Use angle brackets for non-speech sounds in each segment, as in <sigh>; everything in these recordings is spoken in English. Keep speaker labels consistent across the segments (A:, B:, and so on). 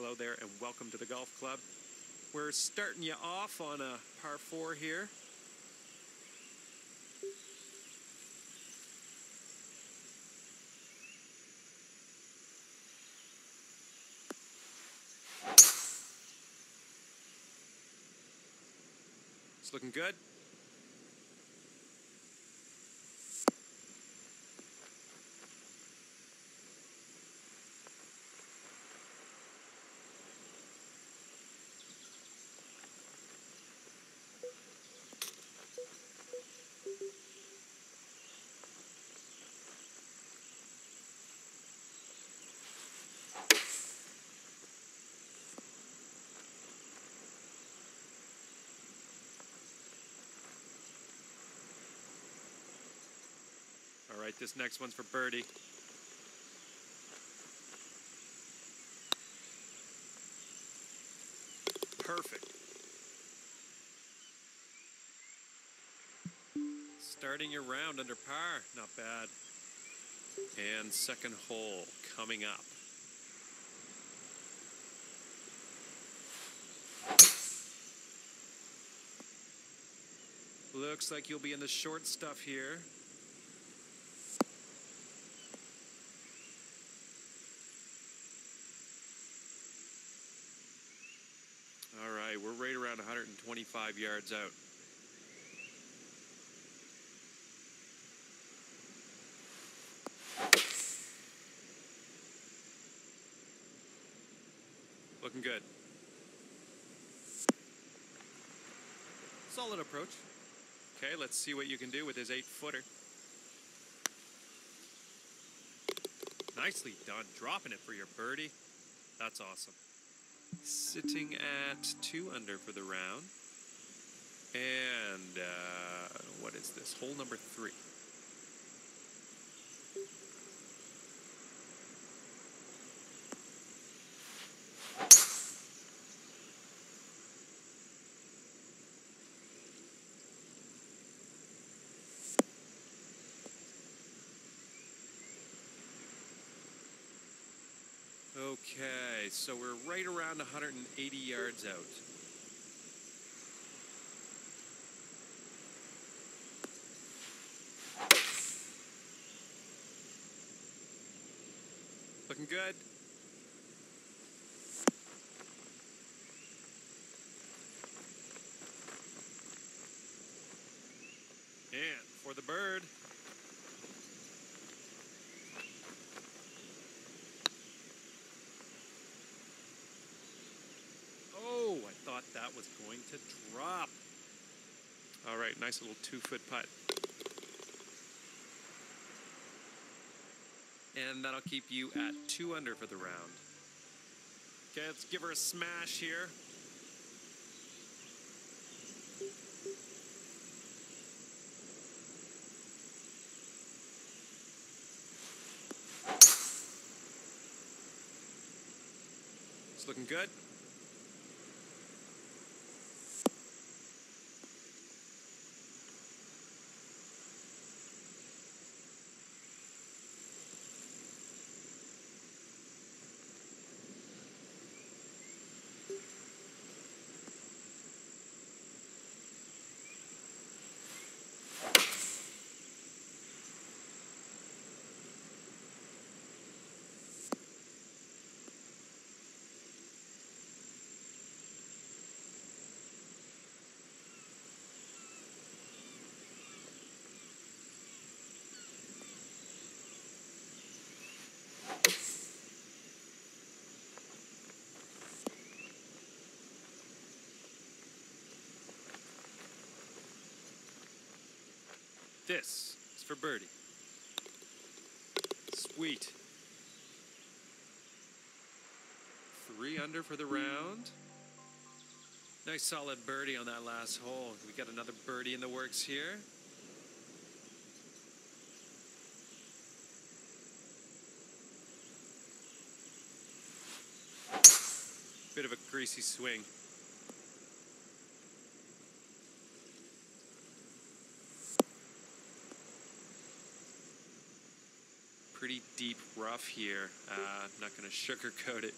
A: Hello there, and welcome to the Golf Club. We're starting you off on a par four here. It's looking good. This next one's for Birdie. Perfect. Starting your round under par, not bad. And second hole coming up. Looks like you'll be in the short stuff here. All right, we're right around 125 yards out. Looking good. Solid approach. Okay, let's see what you can do with his eight footer. Nicely done, dropping it for your birdie. That's awesome. Sitting at two under for the round. And uh, what is this? Hole number three. Okay, so we're right around 180 yards out. Looking good. And for the bird. Oh, I thought that was going to drop. All right, nice little two foot putt. And that'll keep you at two under for the round. Okay, let's give her a smash here. It's looking good. This is for Birdie. Sweet. Three under for the round. Nice solid birdie on that last hole. We got another birdie in the works here. Bit of a greasy swing. Deep rough here. Uh, not going to sugarcoat it.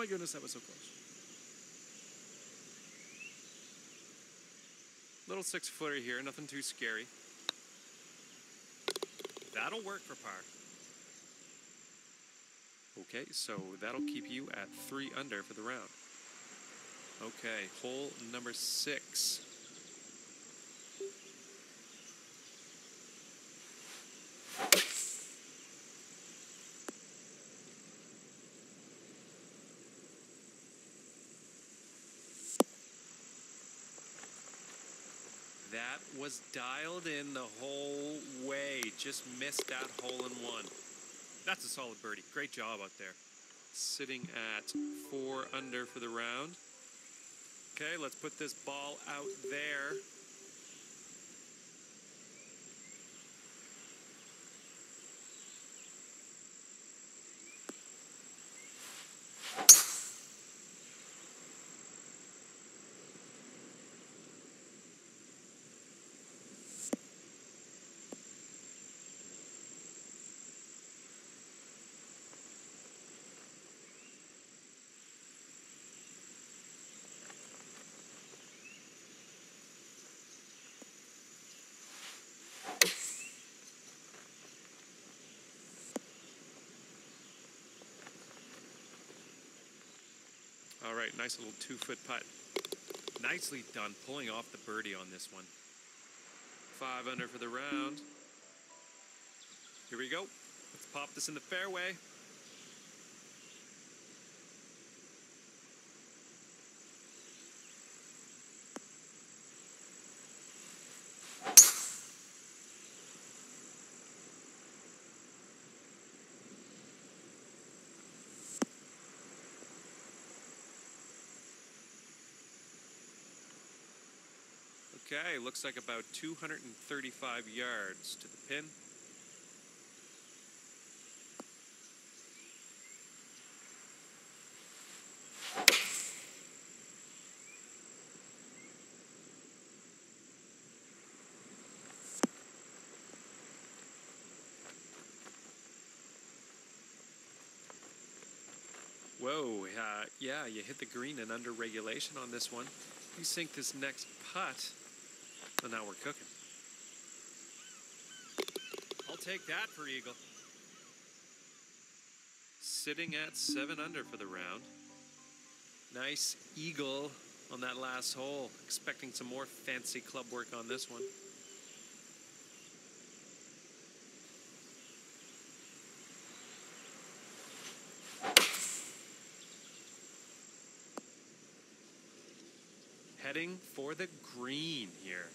A: My goodness, that was so close. Little six footer here, nothing too scary. That'll work for par. Okay, so that'll keep you at three under for the round. Okay, hole number six. That was dialed in the whole way. Just missed that hole in one. That's a solid birdie. Great job out there. Sitting at four under for the round. Okay, let's put this ball out there. All right, nice little two foot putt. Nicely done pulling off the birdie on this one. Five under for the round. Here we go. Let's pop this in the fairway. Okay, looks like about 235 yards to the pin. Whoa, uh, yeah, you hit the green and under regulation on this one. You sink this next putt, well, now we're cooking. I'll take that for Eagle. Sitting at seven under for the round. Nice Eagle on that last hole. Expecting some more fancy club work on this one. Heading for the green here.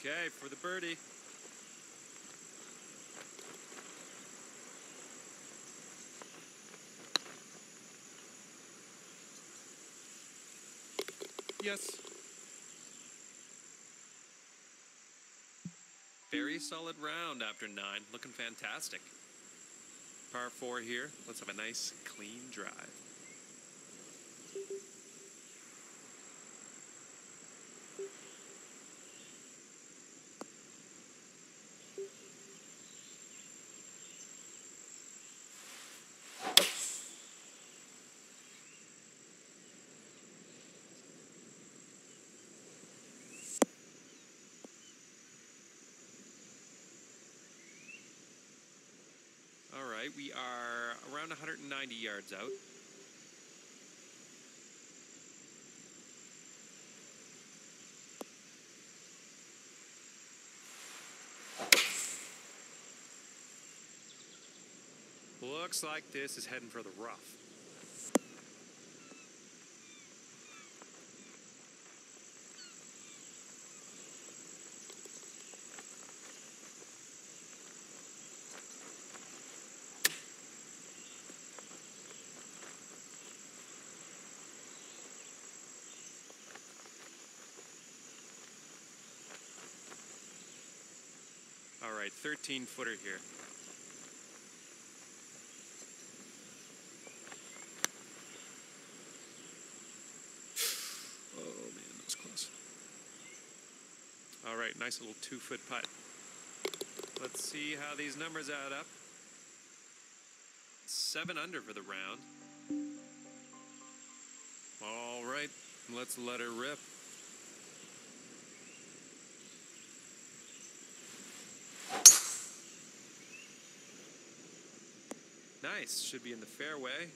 A: Okay, for the birdie. Yes. Very solid round after nine. Looking fantastic. Par four here. Let's have a nice clean drive. All right, we are around 190 yards out. Looks like this is heading for the rough. Right, 13 footer here. <sighs> Oh man, that was close. All right, nice little two foot putt. Let's see how these numbers add up. Seven under for the round. All right, let's let her rip. Nice, should be in the fairway.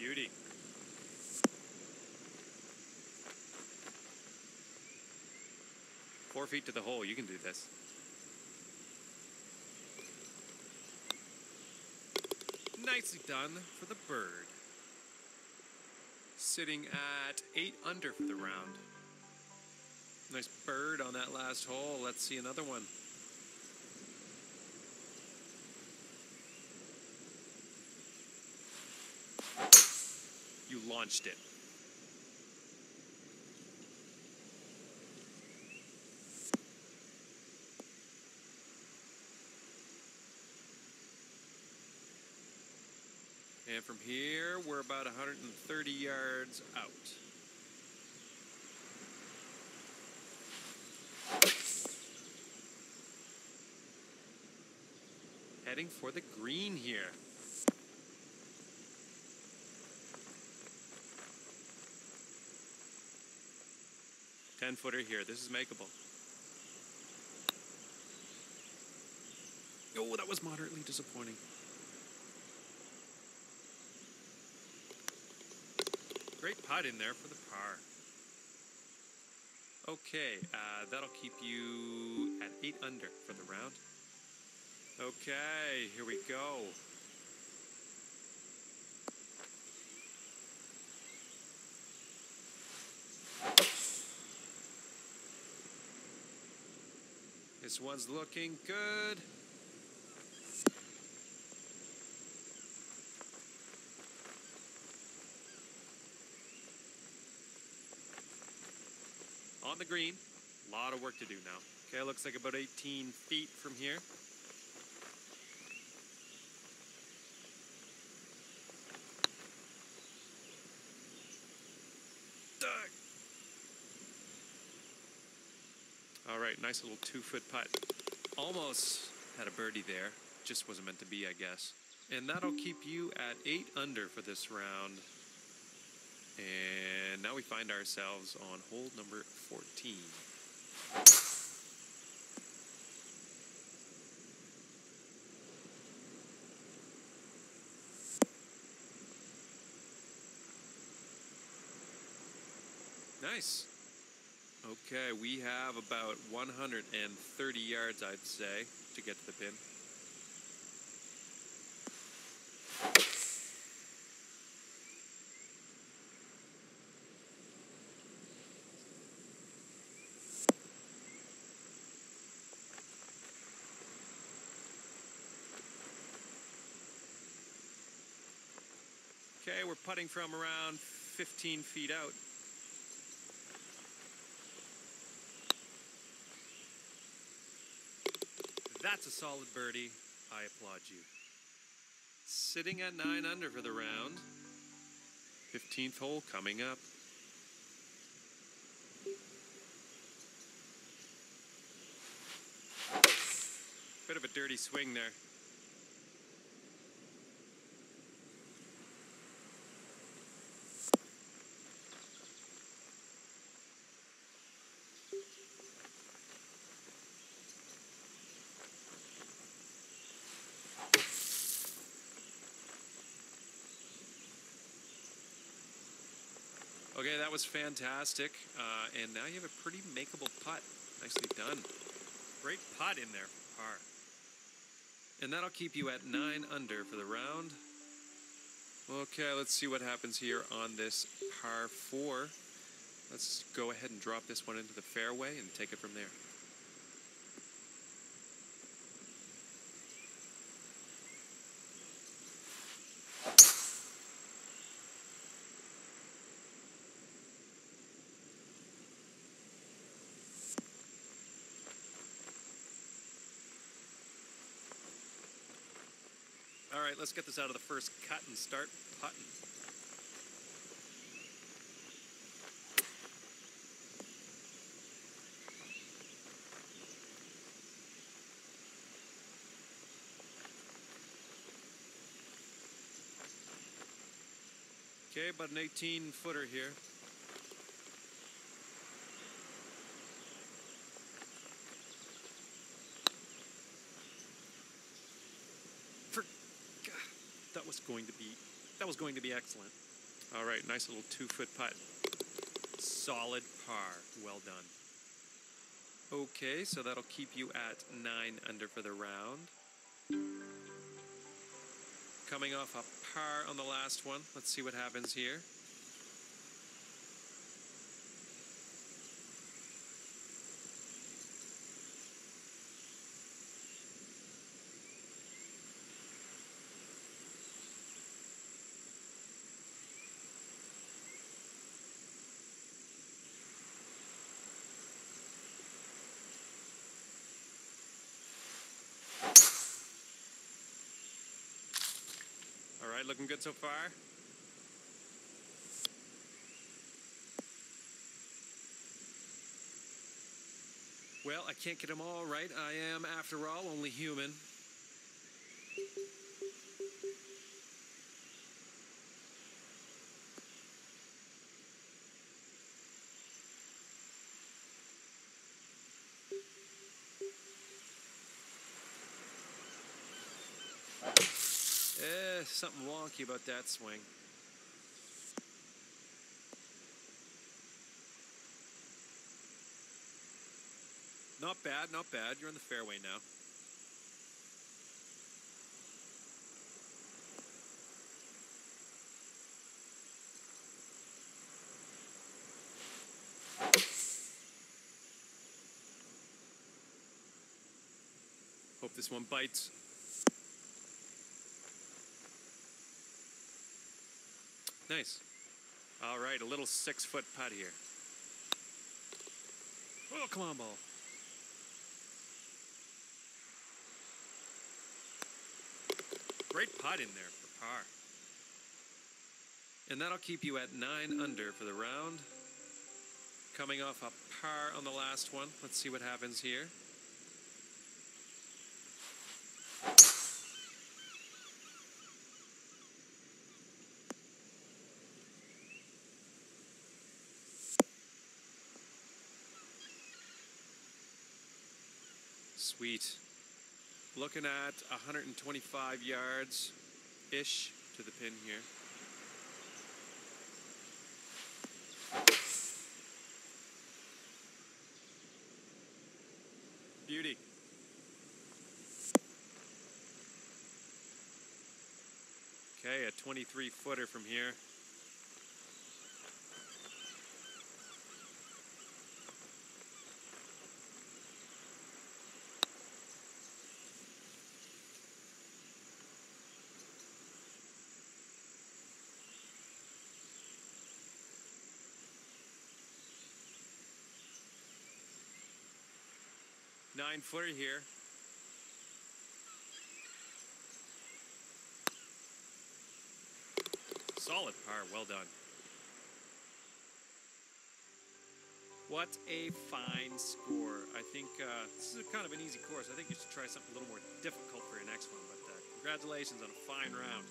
A: Beauty. Four feet to the hole. You can do this. Nicely done for the bird. Sitting at eight under for the round. Nice bird on that last hole. Let's see another one. You launched it. And from here, we're about 130 yards out. Heading for the green here. Ten footer here. This is makeable. Oh, that was moderately disappointing. Great putt in there for the par. Okay, uh, that'll keep you at eight under for the round. Okay, here we go. This one's looking good. The green. A lot of work to do now. Okay, looks like about 18 feet from here. All right, nice little two foot putt. Almost had a birdie there. Just wasn't meant to be, I guess. And that'll keep you at eight under for this round. And now we find ourselves on hole number 14. Nice. Okay, we have about 130 yards, I'd say, to get to the pin. Okay, we're putting from around 15 feet out. That's a solid birdie. I applaud you. Sitting at 9 under for the round. 15th hole coming up. Bit of a dirty swing there. Okay, that was fantastic. Uh, and now you have a pretty makeable putt. Nicely done. Great putt in there for par. And that'll keep you at nine under for the round. Okay, let's see what happens here on this par four. Let's go ahead and drop this one into the fairway and take it from there. Right, let's get this out of the first cut and start putting. Okay, about an 18 footer here. Going to be that was going to be excellent. All right, nice little two foot putt. Solid par. Well done. Okay, so that'll keep you at nine under for the round. Coming off a par on the last one. Let's see what happens here. All right, looking good so far. Well, I can't get them all right. I am, after all, only human. Something wonky about that swing. Not bad, not bad. You're in the fairway now. Hope this one bites. Nice. All right, a little six foot putt here. Oh, come on, ball. Great putt in there for par. And that'll keep you at nine under for the round. Coming off a par on the last one. Let's see what happens here. Sweet. Looking at 125 yards ish to the pin here. Beauty. Okay, a 23 footer from here. Nine footer here. Solid par, well done. What a fine score. I think uh, this is kind of an easy course. I think you should try something a little more difficult for your next one. But uh, congratulations on a fine round.